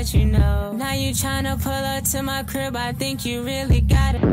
let you know. Now you tryna pull up to my crib, I think you really got it.